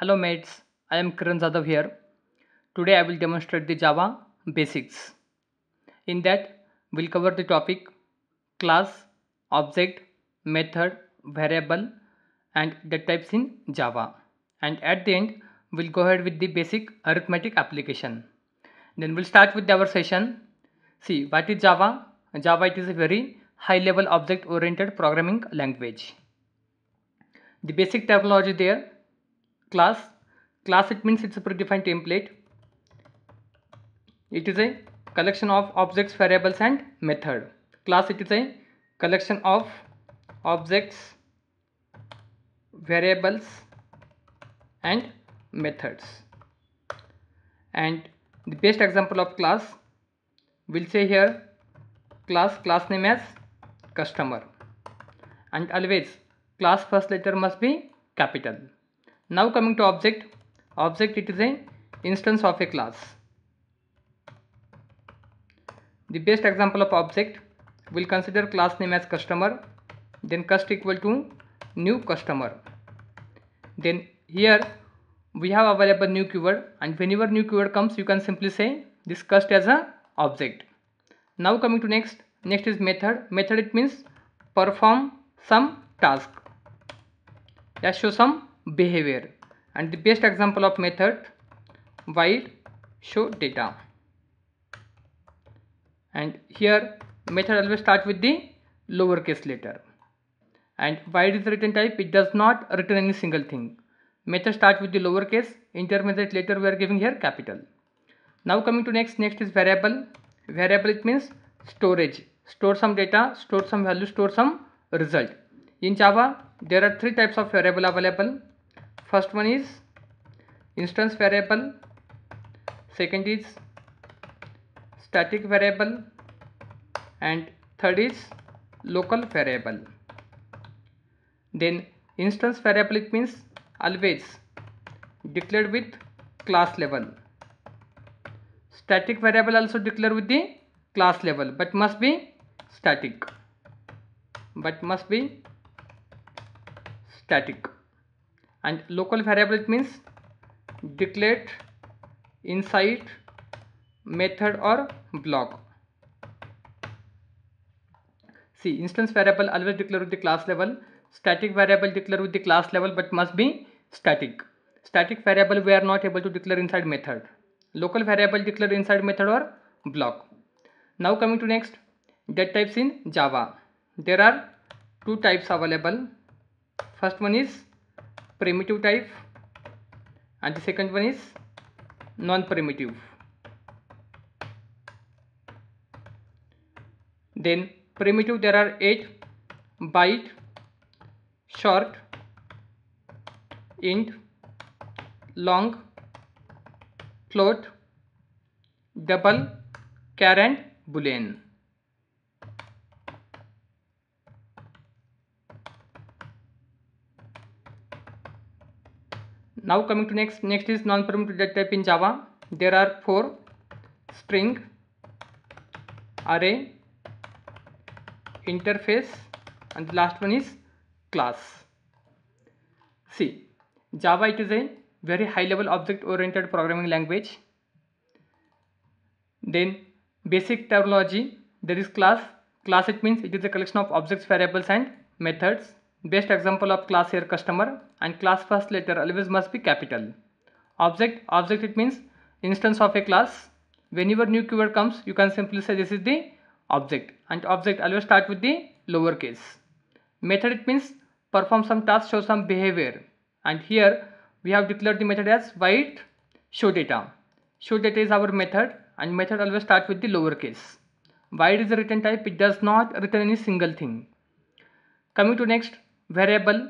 Hello mates, I am Kiran Jadhav here. Today I will demonstrate the Java basics. In that we'll cover the topic class, object, method, variable and data types in Java. And at the end we'll go ahead with the basic arithmetic application. Then we'll start with our session. See what is Java? Java it is a very high level object oriented programming language. The basic terminology there class. Class it means it's a predefined template. It is a collection of objects variables and method. Class it is a collection of objects variables and methods. And the best example of class We'll say here class class name as customer. And always class first letter must be capital now coming to object. Object it is a instance of a class. The best example of object will consider class name as customer then cust equal to new customer. Then here we have available new keyword and whenever new keyword comes you can simply say this cust as a object. Now coming to next. Next is method. Method it means perform some task. Yeah show some behavior. And the best example of method void show data. And here method always start with the lowercase letter. And void is return type it does not return any single thing. Method start with the lowercase intermediate letter we are giving here capital. Now coming to next next is variable. Variable it means storage. Store some data store some value store some result. In java there are three types of variable available first one is instance variable. Second is static variable. And third is local variable. Then instance variable it means always declared with class level. Static variable also declared with the class level but must be static. But must be static and local variable it means declared inside method or block. See instance variable always declare with the class level. Static variable declare with the class level but must be static. Static variable we are not able to declare inside method. Local variable declare inside method or block. Now coming to next data types in java. There are two types available. First one is primitive type. And the second one is non-primitive. Then primitive there are 8 byte short int long float double char and boolean now coming to next next is non-primitive data type in java. There are four. String array interface and the last one is class. See java it is a very high level object oriented programming language. Then basic terminology there is class. Class it means it is a collection of objects variables and methods best example of class here customer and class first letter always must be capital. Object object it means instance of a class. Whenever new keyword comes you can simply say this is the object and object always start with the lowercase. Method it means perform some task show some behavior. And here we have declared the method as void show data. Show data is our method and method always start with the lowercase. Void is a return type it does not return any single thing. Coming to next variable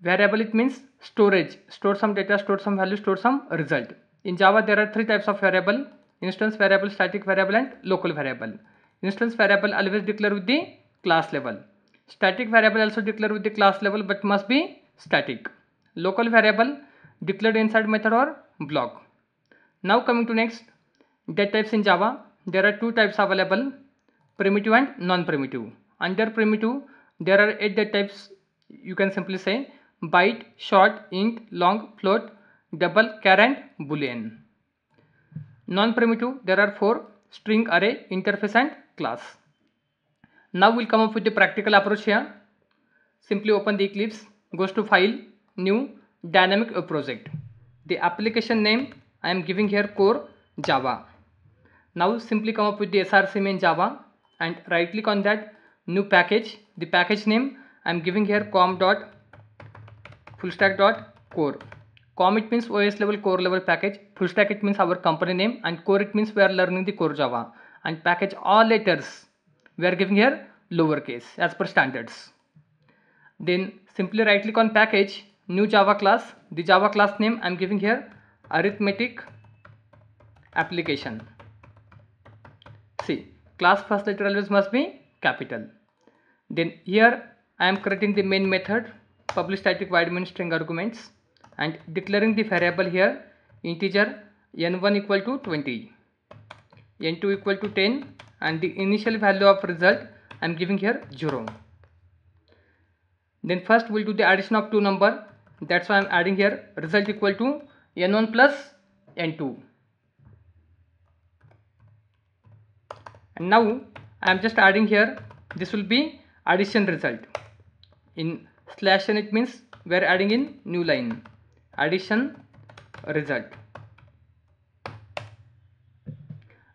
variable it means storage. Store some data store some value store some result. In java there are three types of variable. Instance variable static variable and local variable. Instance variable always declare with the class level. Static variable also declare with the class level but must be static. Local variable declared inside method or block. Now coming to next data types in java. There are two types available primitive and non-primitive. Under primitive there are eight data types you can simply say byte short int long float double char and boolean. Non-primitive, there are four string array, interface and class. Now we'll come up with the practical approach here. Simply open the Eclipse, goes to file, new, dynamic project. The application name I am giving here core Java. Now simply come up with the src main Java and right click on that new package. The package name I am giving here com dot fullstack dot core. Com it means os level core level package. Full stack it means our company name. And core it means we are learning the core java. And package all letters we are giving here lowercase as per standards. Then simply right click on package new java class. The java class name i'm giving here arithmetic application. See class first letter always must be capital. Then here i am creating the main method public static void main string arguments and declaring the variable here integer n1 equal to 20 n2 equal to 10 and the initial value of result I am giving here 0 then first we'll do the addition of two number. That's why I'm adding here result equal to n1 plus n2 and now I am just adding here this will be addition result in slash n it means we are adding in new line. Addition result.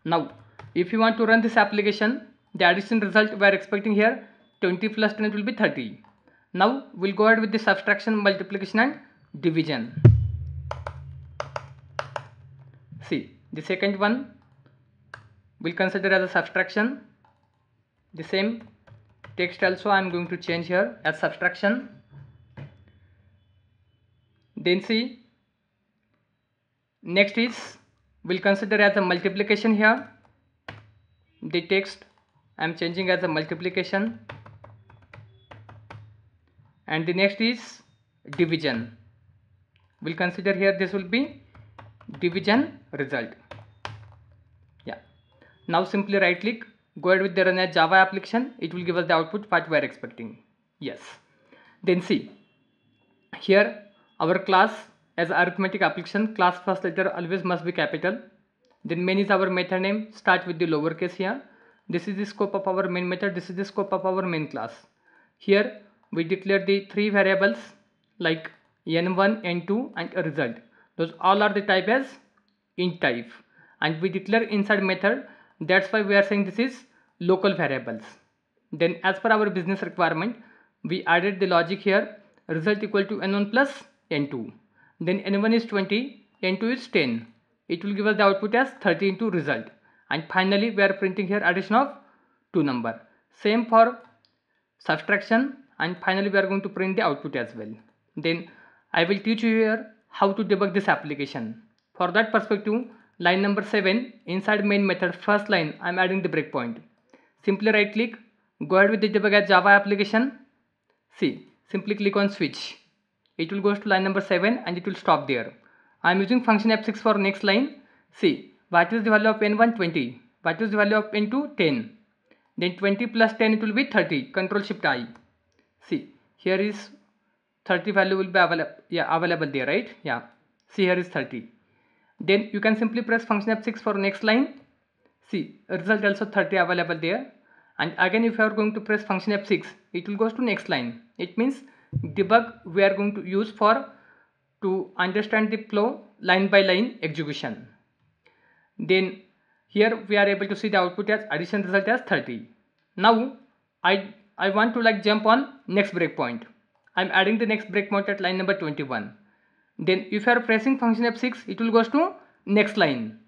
Now if you want to run this application the addition result we are expecting here 20 plus 10 will be 30 now we'll go ahead with the subtraction multiplication and division. See the second one we'll consider as a subtraction. The same text also I am going to change here as subtraction. Then see next is we'll consider as a multiplication here. The text I'm changing as a multiplication. And the next is division. We'll consider here this will be division result. Yeah. Now simply right click go ahead with the run as java application. It will give us the output what we are expecting. Yes. Then see here our class as arithmetic application class first letter always must be capital. Then main is our method name. Start with the lowercase here. This is the scope of our main method. This is the scope of our main class. Here we declare the three variables like n1 n2 and a result. Those all are the type as int type. And we declare inside method that's why we are saying this is local variables. Then as per our business requirement we added the logic here result equal to n1 plus n2 then n1 is 20 n2 is 10 it will give us the output as 30 into result. And finally we are printing here addition of two number. Same for subtraction and finally we are going to print the output as well. Then I will teach you here how to debug this application. For that perspective line number 7 inside main method first line I am adding the breakpoint simply right click go ahead with the debug java application see simply click on switch it will go to line number 7 and it will stop there. I am using function f6 for next line. See, what is the value of n1? 20. What is the value of n2? 10. Then 20 plus 10 it will be 30. Control shift I. See, here is 30 value will be available. Yeah, available there, right? Yeah. See, here is 30. Then you can simply press function f6 for next line. See, result also 30 available there. And again, if you are going to press function f6, it will go to next line. It means debug we are going to use for to understand the flow line by line execution then here we are able to see the output as addition result as 30 now i i want to like jump on next breakpoint i'm adding the next breakpoint at line number 21 then if you are pressing function f6 it will goes to next line.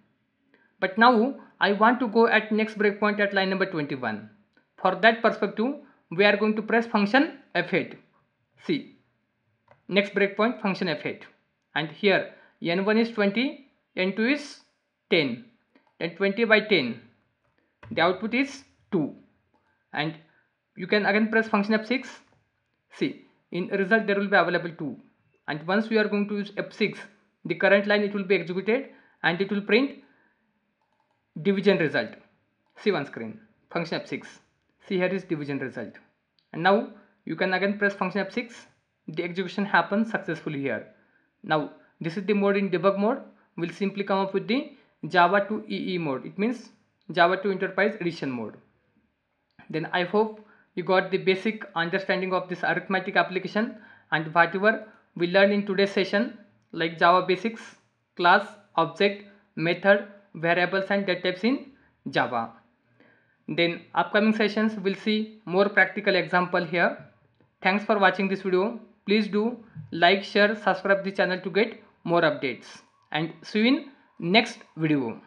But now i want to go at next breakpoint at line number 21 for that perspective we are going to press function f8 See, next breakpoint function f8 and here n1 is 20, n2 is 10 and 20 by 10 the output is 2 and you can again press function f6 see in result there will be available 2 and once we are going to use f6 the current line it will be executed and it will print division result. See one screen function f6 see here is division result. And now you can again press function F6 the execution happens successfully here. Now this is the mode in debug mode. We'll simply come up with the java to ee mode. It means java to enterprise edition mode. Then i hope you got the basic understanding of this arithmetic application and whatever we learned in today's session like java basics class object method variables and data types in java. Then upcoming sessions will see more practical example here. Thanks for watching this video. Please do like share subscribe the channel to get more updates. And see you in next video